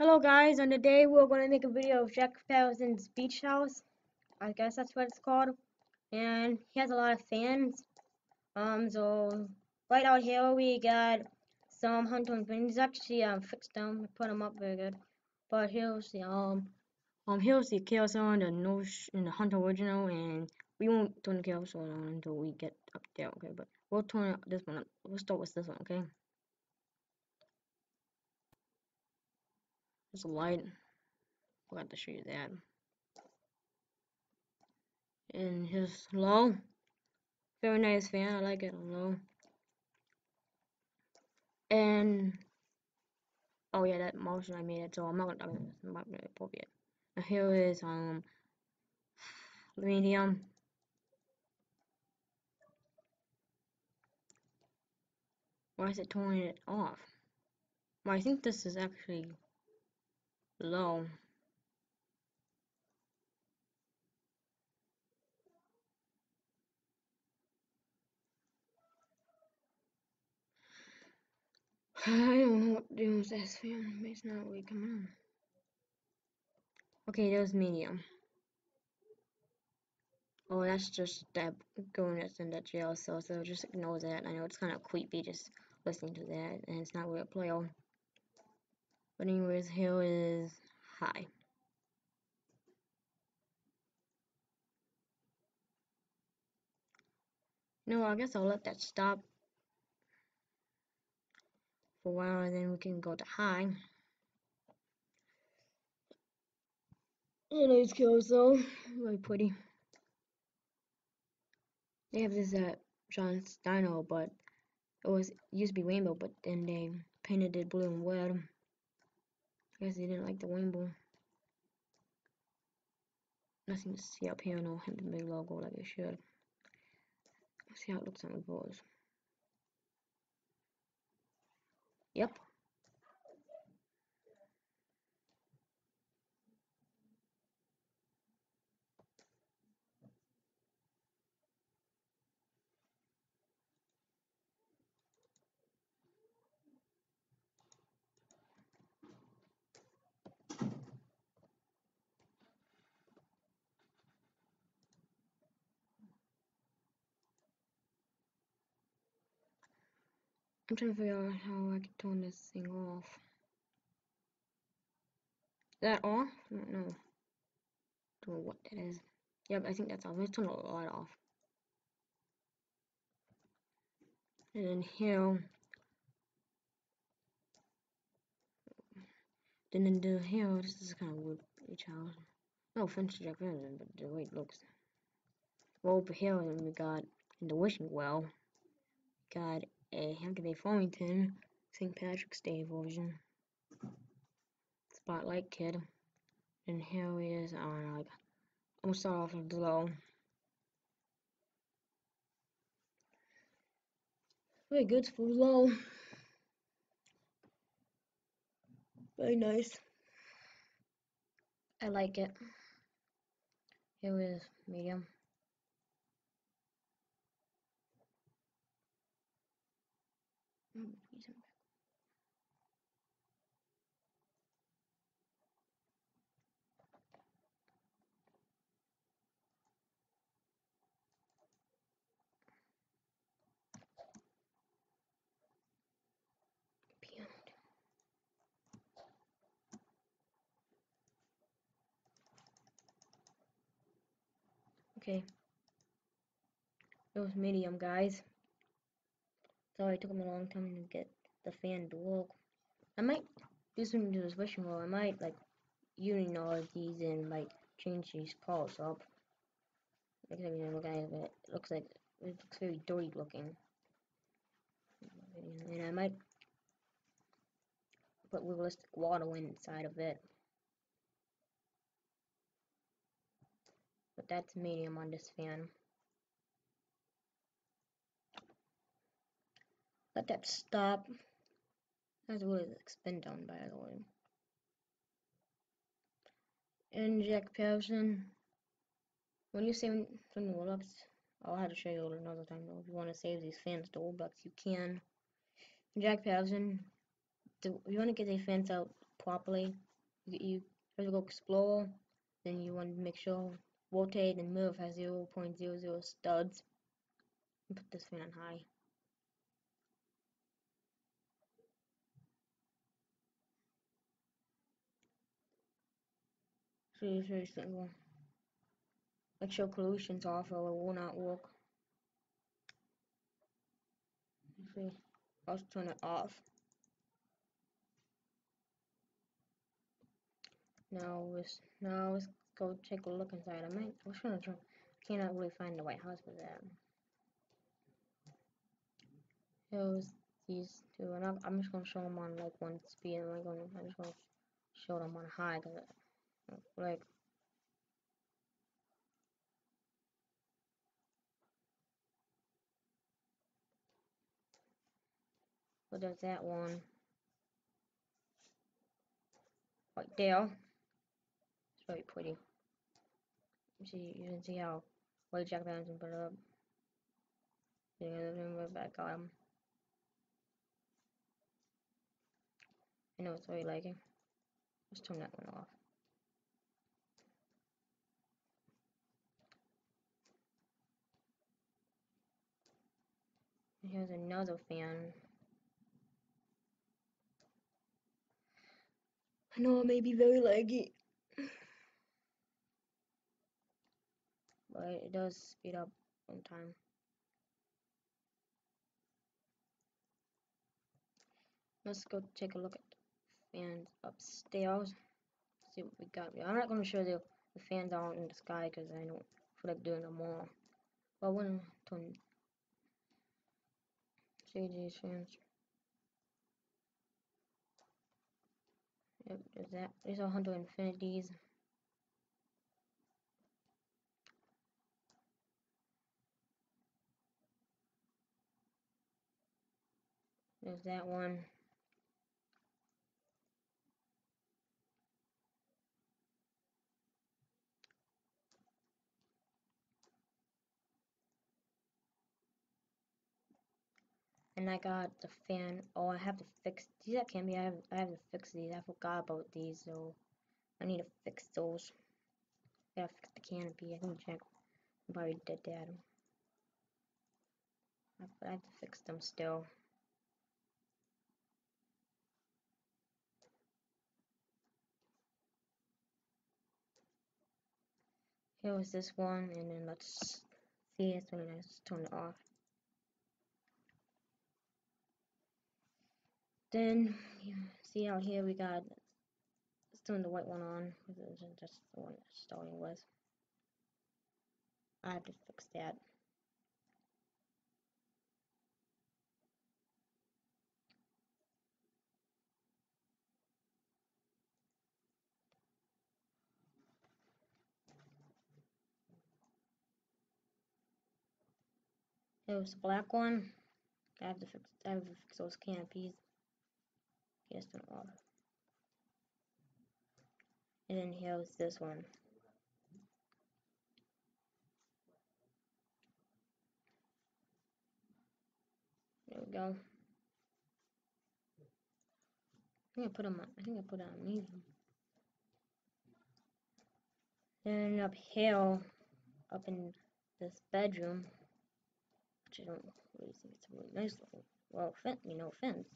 Hello guys, and today we're going to make a video of Jack Patterson's beach house. I guess that's what it's called. And he has a lot of fans. Um, so right out here we got some Hunter He's actually um fixed them, put them up very good. But here's the um um here's the Chaos on the Nosh in the Hunter original, and we won't turn the Chaos on until we get up there. Okay, but we'll turn this one. Up. We'll start with this one. Okay. There's a light. Forgot to show you that. And his low. Very nice fan. I like it on low. And oh yeah, that motion I made it. So I'm not gonna. I'm not. Now here is um medium. Why is it turning it off? Well, I think this is actually low. I don't know what to do with this film. It's not really coming on. Okay, there's medium. Oh, that's just that going that's in that jail cell, so just ignore that. I know it's kind of creepy just listening to that, and it's not real player. But anyways, is high. No, I guess I'll let that stop for a while and then we can go to high. And kills though, really pretty. They have this uh, at John's Dino, but it was used to be rainbow, but then they painted it blue and red. Guess they didn't like the rainbow. Nothing to see up here, no big logo like it should. Let's see how it looks on the boards. Yep, I'm trying to figure out how I can turn this thing off. Is that off? I don't know. Don't know what that is. Yep, I think that's off. Let's turn the light off. And then here. Then in the here, this is kind of weird each house. No offense to Jack Ryan, but the way it looks. Well, over here, we got in the wishing well, got a Hampton Bay Farmington St. Patrick's Day version. Spotlight Kid. And here he is on like I'm gonna start off with low. Very good for low. Very nice. I like it. Here is medium. Okay. It was medium, guys. Sorry it took me a long time to get the fan to work. I might do something to this wishing well. I might like uninode these and like change these parts up. Like I mean, look at it. It looks like it looks very dirty looking. And I might put realistic water inside of it. But that's medium on this fan. Let that stop. That's what it's been done by the way. And Jack Patterson. When you save from the Robux, I'll have to show you another time though. If you want to save these fans to Roblox, you can. Jack Patterson, if you want to get these fans out properly, you, have to go explore. Then you want to make sure rotate and move has 0 0.00 studs. Put this fan on high. See, very simple. Make sure pollution's off or it will not work. See, I'll turn it off. Now let's now let's go take a look inside. I might I was trying to try cannot really find the White House with that. Here's these two, and I'm, just gonna show them on like one speed. And I'm going I'm just gonna show them on high because like but there's that one right there. It's very pretty. You see, you can see how white Jack Danielson put it up. Yeah, right back on. I know it's very lagging. Let's turn that one off. Here's another fan. I know it may be very laggy. But it does speed up on time. Let's go take a look at fans upstairs. See what we got. I'm not going to show you the fans out in the sky because I don't feel like doing them all. But when to fans. Yep, there's that. There's a hundred infinities. There's that one. And I got the fan. Oh, I have to fix these. That can be. I have. I have to fix these. I forgot about these, so I need to fix those. I gotta fix the canopy. I think Jack probably did that. I have to fix them still. Here was this one, and then let's see. It's really nice. Turn it off. Then, see out here we got, let's turn the white one on, just the one that's starting with. I have to fix that. It was the black one. I have to fix I have to fix those canopies. Yes, an off. And then here's this one. There we go. I think I put them on, I think I put on medium. Then up here, up in this bedroom, which I don't really think it's a really nice little, well, fence, you know, fence.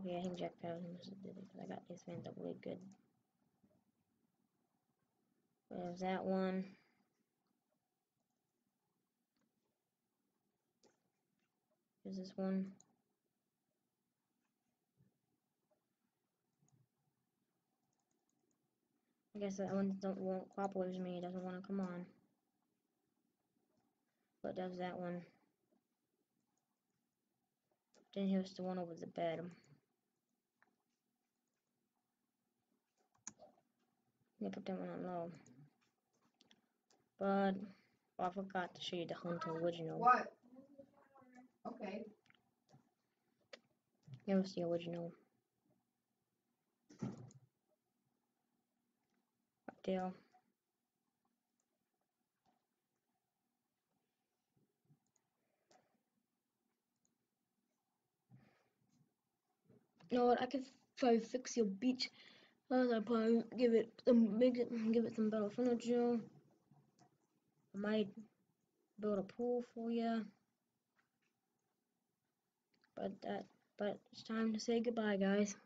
Okay, I think Jack Patterson did it because I got fans up really good. There's that one. There's this one. I guess that one don't won't cooperate with me. It doesn't want to come on. But does that one. Then here's the one over the bed. I'm gonna put that one on low. But oh, I forgot to show you the Hunter original. What? Okay. Here's the original. Up there. You know what? I could probably fix your beach. I'd probably give it some, make it, give it some better furniture. I might build a pool for you. But that, but it's time to say goodbye, guys.